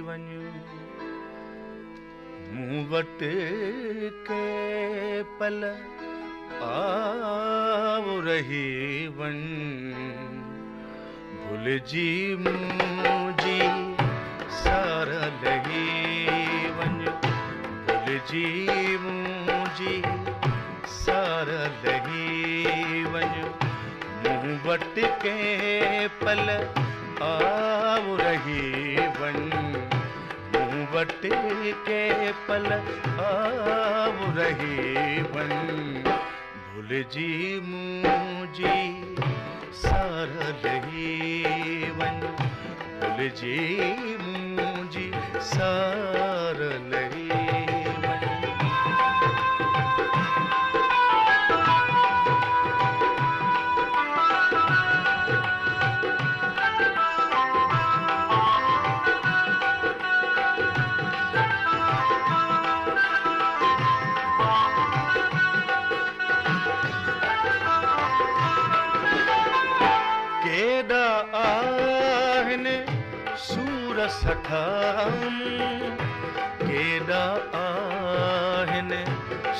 वञूं। मूं के पल आव रही वञ। भुलिजी मुंहिंजी सार लही वञ। भुलिजी मुंहिंजी सार लही वटि के पल आव रही मूं वटि के पल आव रही वञ भुलिजी मुंहिंजी सार लही वञ भुलिजी मुंहिंजी सार सठाम केॾा आहिनि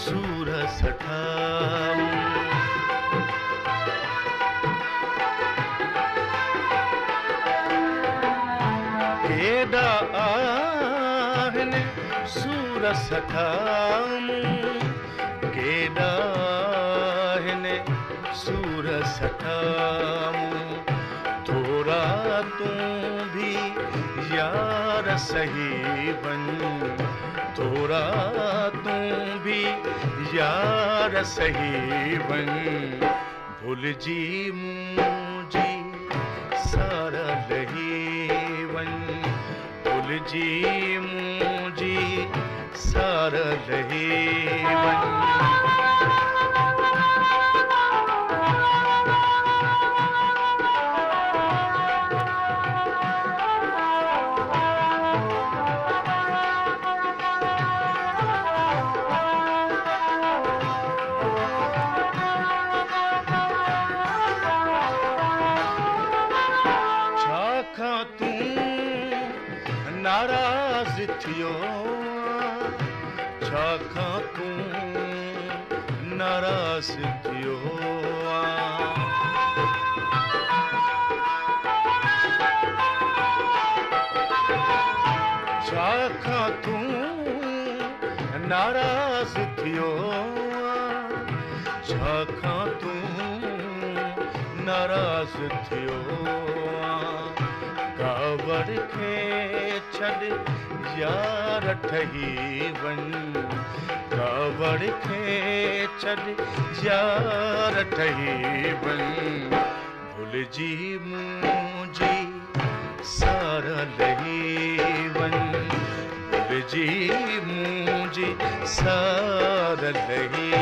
सूर सठाम केॾा आहिनि सूर सठाम केॾा आहिनि सूर सठाम सही बन। थोरा तू भी यार सही बन। भुलिजी मुंहिंजी सार लही भूल जी मुंहिंजी सार लही वन नाराज़ थियो। छाखां तूं नाराज़ थियो। छाखां तूं नाराज़ थियो। छाखां तूं नाराज़ थियो। कावड़ खे छॾ यार ठही वञ कावड़ खे छॾ यार ठही वञ भुलिजी मुंहिंजी सार लही वञ भुलिजी मुंहिंजी सार लही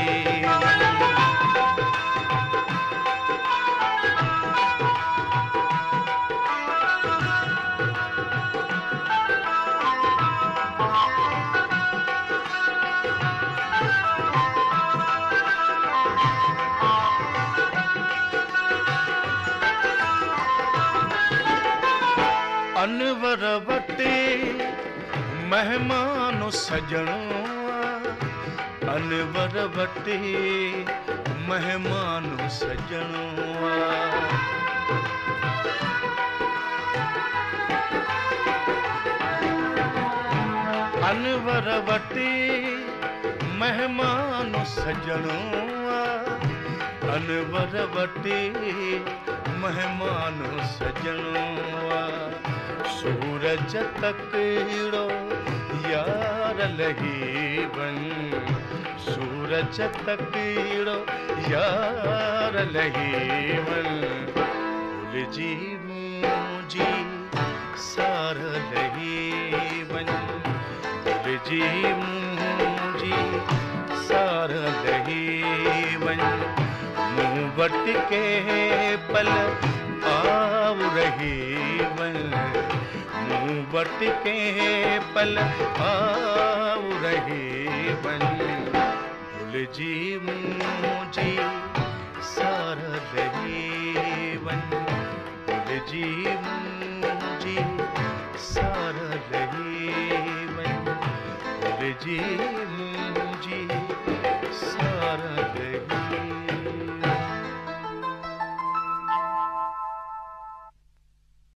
वटे महिमान सजणो अनवर वटे मेहमान सजणो अनवर वटे महिमान सजणो अनवर वटे महिमान सजणो सूरज तकड़ो यार लही वन सूरज तकड़ो यार लही वन भुलिजी मुंहिंजी सार लही वन भुलिजी मुंहिंजी सार वन मूं वटि के पल आव रही वन बट के पल आओ रहे बली भूल जी मुझे शारद रहे बन। भूल जी मुझी शारद रहे बन। भूल जी मुझे